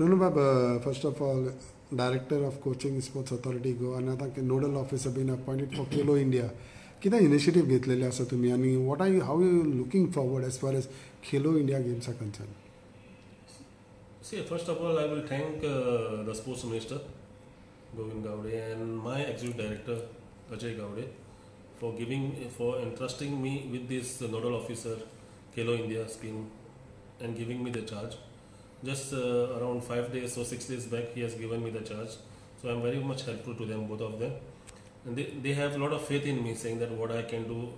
Bruno Baba, first of all, Director of Coaching Sports Authority Goa आणि आता nodal officer been appointed for Khelo India कितें initiative घेतलेले आसा तुमी आनी what are you how you looking forward as far as Khelo India games concern See, first of all, I will thank uh, the Sports Minister, Govind Gowde, and my Executive Director, Ajay Gowde, for giving, for entrusting me with this uh, nodal officer, Kelo India scheme, and giving me the charge. Just uh, around five days or six days back, he has given me the charge. So I'm very much helpful to them, both of them. And they, they have a lot of faith in me, saying that what I can do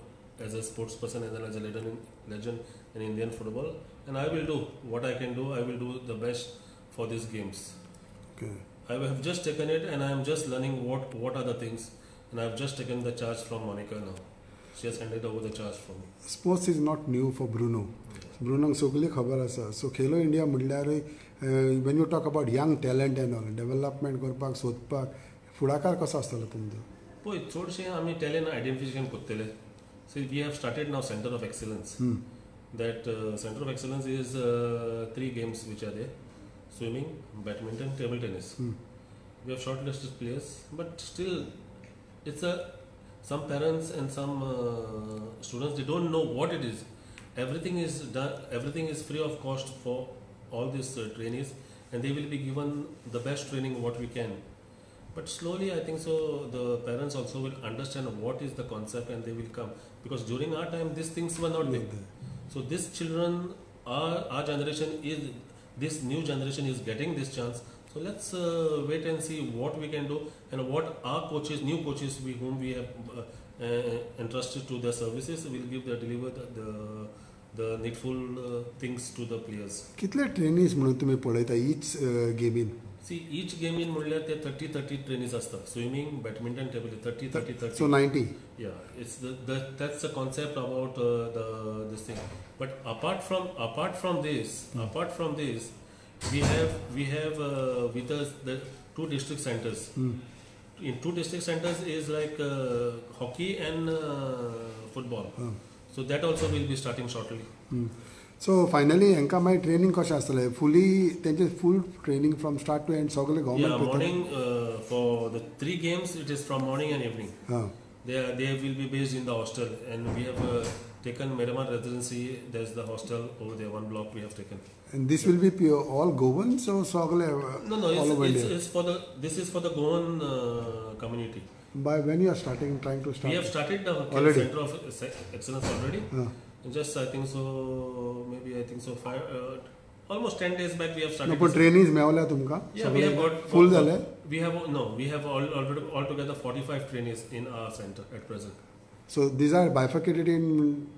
as a sports person and then as a legend in, legend in Indian football. And I will do what I can do. I will do the best for these games. Okay. I have just taken it and I am just learning what, what are the things. And I have just taken the charge from Monica now. Sports is not new for Bruno for me. सगली खबर आसा so Khelo India म्हणल्यार when you talk about young talent and all development करपाक सोदपाक फुडाकार कसो आसतलो तुमचो पळय चडशें आमी talent identification कोत्तले so we have started now centre of excellence that centre of excellence is three games which are they swimming badminton table tennis we have short list players but still it's uh some parents and some uh, students they don't know what it is. Everything is done everything is free of cost for all these uh, trainees and they will be given the best training what we can. But slowly i think so the parents also will understand what is the concept and they will come. Because during our time these things were not there. So these children, our, our generation is, this new generation is getting this chance. So let's uh, wait and see what we can do and what our coaches, new coaches, we whom we have uh, uh, entrusted to their services, will give the deliver the the, the needful uh, things to the players. कितले trainees म्हणून तुमी पळयता each गेमीन See, each game in म्हणल्यार ते 30 30 trainees असतात swimming, badminton, table 30 30 30. So ninety Yeah, it's the, the that's the concept about uh, the this thing. But apart from apart from this, apart from this, we have we have uh, with us the two district centers. In two district centers is like uh, hockey and uh, football. So that also will be starting shortly. So finally हांकां मागीर training कशें आसतलें fully तेंचे फूल training from start to and सगळें Yeah, government morning uh, for the three games it is from morning and evening. हां they are, they will be based in the hostel, and we have uh, taken Miramar Residency. There's the hostel over there, one block we have taken. And this will be pure, all Goan, so Sogale, No, no, it's, it's, it's for the this is for the Goan uh, community. By when you are starting, trying to start? We have started the Already? center of excellence already. Ah. Just I think so, maybe I think so five, uh, almost ten days back we have No, started. पण this- trainees मेवल्या तुमकां Yeah, we have got full got- जाले We have no, we have all, already altogether 45 trainees in our center at present. So these are bifurcated in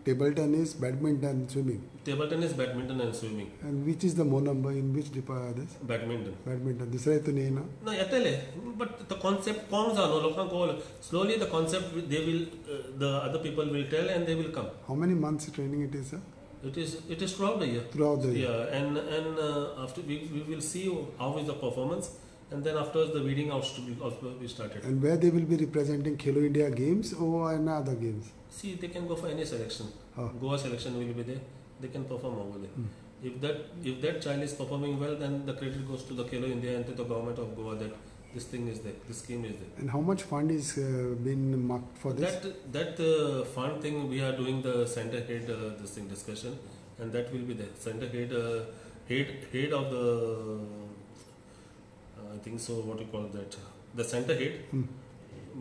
table tennis badminton swimming Table tennis, badminton, and swimming. And which is the more number in which depart this Badminton. Badminton दुसऱ्या हितून येना No, येतले but the concept comes on लोकांक कळलं slowly the concept they will uh, the other people will tell and they will come how many months training it is It is it is throughout the year. Throughout the year. Yeah, and and uh, after we, we will see how is the performance, and then after the weeding out also we started. And where they will be representing Khelo India games or another games? See, they can go for any selection. Goa selection will be there. They can perform over there. Hmm. If that if that child is performing well, then the credit goes to the Khelo India and to the government of Goa that this thing is there this scheme is there And how much fund is uh, been marked for this? That that uh, fund thing we are doing the center head uh, this thing discussion, and that will be there. Center head uh, head head of the uh, I think so. What you call that? The center head.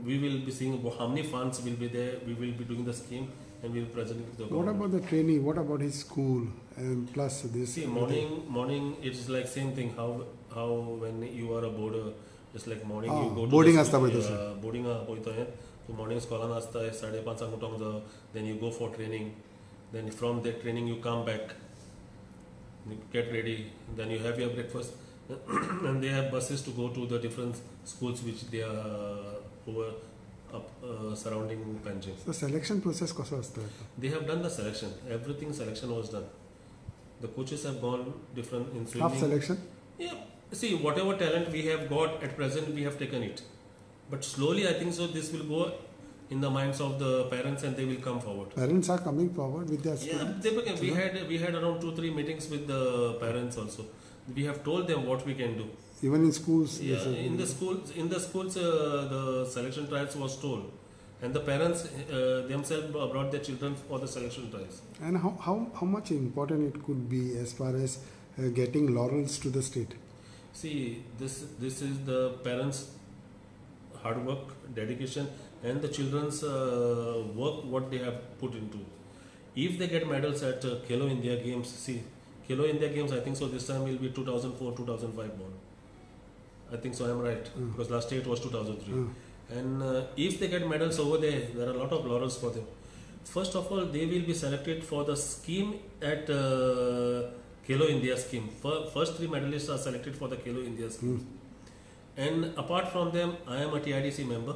We will be seeing how many funds will be there. We will be doing the scheme, and we will present it to the what government. about the trainee? What about his school? And plus this. See, morning, morning, it's like same thing. How how when you are a boarder, it's like morning Ah, you go to boarding the आसता school, पळय तसो. yeah, boarding आहा पळय थंय तूं morning स्कॉलान आसता साडे पांचांक उठोंक जाय then you go for training then from that training you come back you get ready then you have your breakfast and they have buses to go to the different schools which they are uh, over up uh, surrounding Panjim. So selection process कसो असता? They have done the selection. Everything selection was done. The coaches have gone different in Half swimming. selection? Yeah. See, whatever talent we have got at present, we have taken it. But slowly, I think so. This will go in the minds of the parents, and they will come forward. Parents are coming forward with their Yeah, students. they became, we had we had around two three meetings with the parents also. we have told them what we can do. Even in schools, Yeah, in the schools, in the schools, uh, the selection trials was told, and the parents uh, themselves brought their children for the selection trials. And how, how, how much important it could be as far as uh, getting laurels to the state? See, this this is the parents' hard work, dedication, and the children's uh, work what they have put into. If they get medals at uh, Khelo India Games, see, Khelo India Games, I think so. This time will be 2004, 2005 born. I think so. I'm right Mm. because last year it was 2003. Mm. And uh, if they get medals over there, there are a lot of laurels for them. First of all, they will be selected for the scheme at uh, Khelo India scheme. First three medalists are selected for the Khelo India scheme. And apart from them, I am a TIDC member,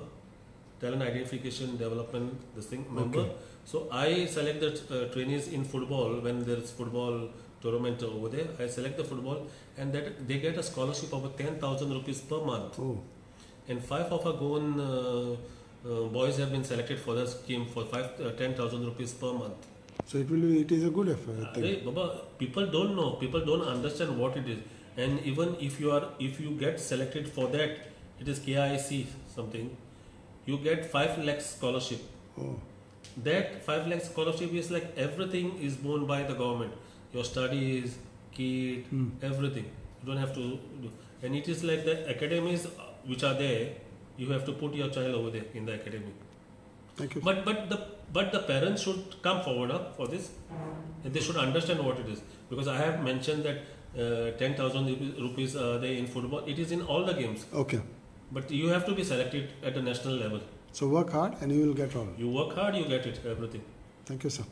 Talent Identification Development this thing member. Okay. So I select the uh, trainees in football when there is football tournament over there. I select the football, and that they get a scholarship of 10,000 rupees per month Oh, and five of our Goan uh, uh, boys have been selected for the scheme for five uh, ten thousand rupees per month. So it will be, it is a good effort. I Baba, people don't know, people don't understand what it is, and even if you are if you get selected for that, it is KIC something, you get five lakh scholarship. Oh, That five lakh scholarship is like everything is borne by the government. Your studies, kit, Hmm. everything. You don't have to do. And it is like the academies which are there. You have to put your child over there in the academy. thank you. But but the but the parents should come forward uh, for this. And they should understand what it is because I have mentioned that uh, ten thousand rupees are there in football. It is in all the games, Okay, but you have to be selected at the national level. so work hard and you will get all. You work hard, you get it. Everything. Thank you, sir.